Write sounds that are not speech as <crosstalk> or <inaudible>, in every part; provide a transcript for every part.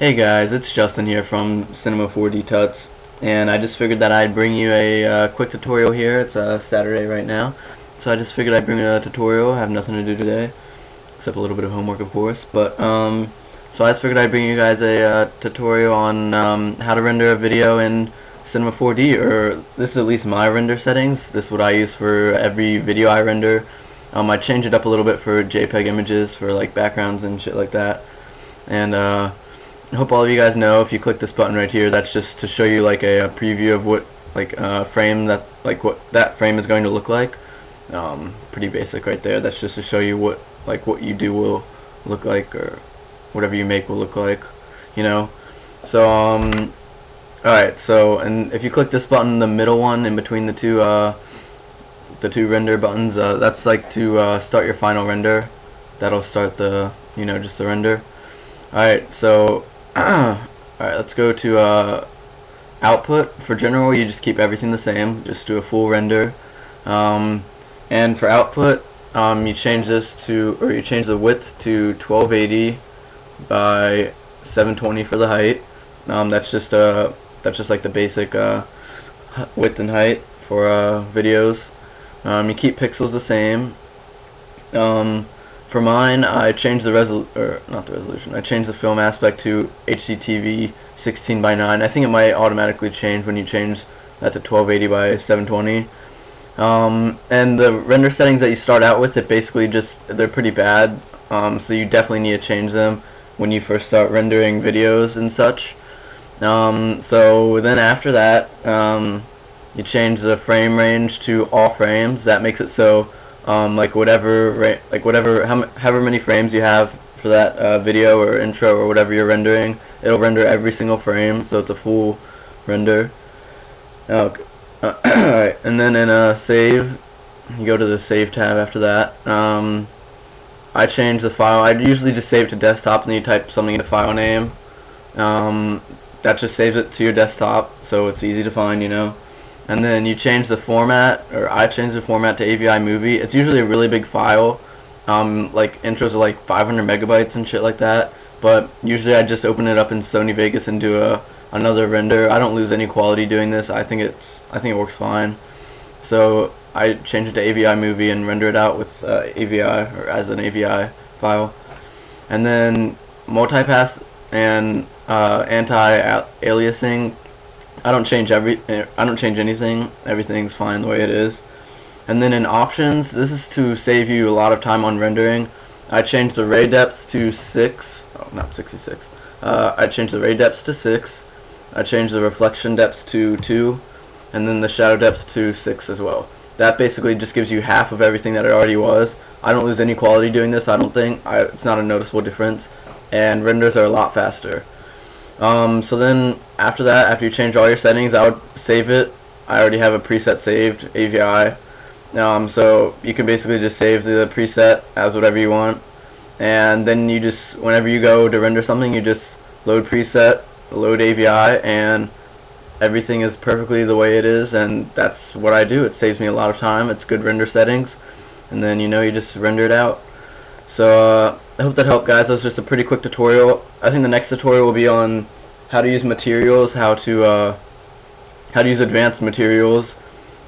Hey guys, it's Justin here from Cinema 4D Tuts, and I just figured that I'd bring you a uh, quick tutorial here. It's uh, Saturday right now, so I just figured I'd bring a tutorial. I have nothing to do today, except a little bit of homework, of course. But um, so I just figured I'd bring you guys a uh, tutorial on um, how to render a video in Cinema 4D, or this is at least my render settings. This is what I use for every video I render. Um, I change it up a little bit for JPEG images, for like backgrounds and shit like that. And uh, I hope all of you guys know if you click this button right here that's just to show you like a, a preview of what like uh, frame that like what that frame is going to look like. Um, pretty basic right there. That's just to show you what like what you do will look like or whatever you make will look like you know? So um alright so and if you click this button the middle one in between the two uh, the two render buttons uh, that's like to uh, start your final render. That'll start the you know just the render. Alright so <clears throat> Alright, let's go to uh, output. For general, you just keep everything the same. Just do a full render. Um, and for output, um, you change this to, or you change the width to 1280 by 720 for the height. Um, that's just uh, that's just like the basic uh, width and height for uh, videos. Um, you keep pixels the same. Um, for mine, I changed the resol or not the resolution. I changed the film aspect to HDTV 16 by 9. I think it might automatically change when you change that to 1280 by 720. Um, and the render settings that you start out with, it basically just they're pretty bad. Um, so you definitely need to change them when you first start rendering videos and such. Um, so then after that, um, you change the frame range to all frames. That makes it so um, like whatever like whatever however many frames you have for that uh, video or intro or whatever you're rendering it'll render every single frame so it's a full render. Okay. Uh, <clears throat> alright and then in a save you go to the save tab after that. Um, I change the file I usually just save to desktop and then you type something in the file name. Um, that just saves it to your desktop so it's easy to find you know and then you change the format, or I change the format to AVI movie. It's usually a really big file, um, like intros are like 500 megabytes and shit like that. But usually I just open it up in Sony Vegas and do a another render. I don't lose any quality doing this. I think it's I think it works fine. So I change it to AVI movie and render it out with uh, AVI or as an AVI file. And then multipass and uh, anti-aliasing I don't change every I don't change anything. Everything's fine the way it is. And then in options this is to save you a lot of time on rendering. I changed the ray depth to 6 oh not 66 uh, I changed the ray depth to 6 I changed the reflection depth to 2 and then the shadow depth to 6 as well. That basically just gives you half of everything that it already was. I don't lose any quality doing this I don't think. I, it's not a noticeable difference. And renders are a lot faster um, so then after that, after you change all your settings, I would save it. I already have a preset saved, AVI. Um, so you can basically just save the preset as whatever you want. And then you just, whenever you go to render something, you just load preset, load AVI, and everything is perfectly the way it is. And that's what I do. It saves me a lot of time. It's good render settings. And then, you know, you just render it out. So, uh, I hope that helped guys. That was just a pretty quick tutorial. I think the next tutorial will be on how to use materials, how to uh, how to use advanced materials,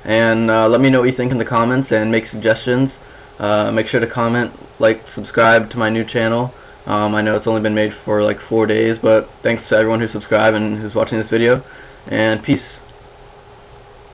and uh, let me know what you think in the comments and make suggestions. Uh, make sure to comment, like, subscribe to my new channel. Um, I know it's only been made for like four days, but thanks to everyone who subscribed and who's watching this video, and peace.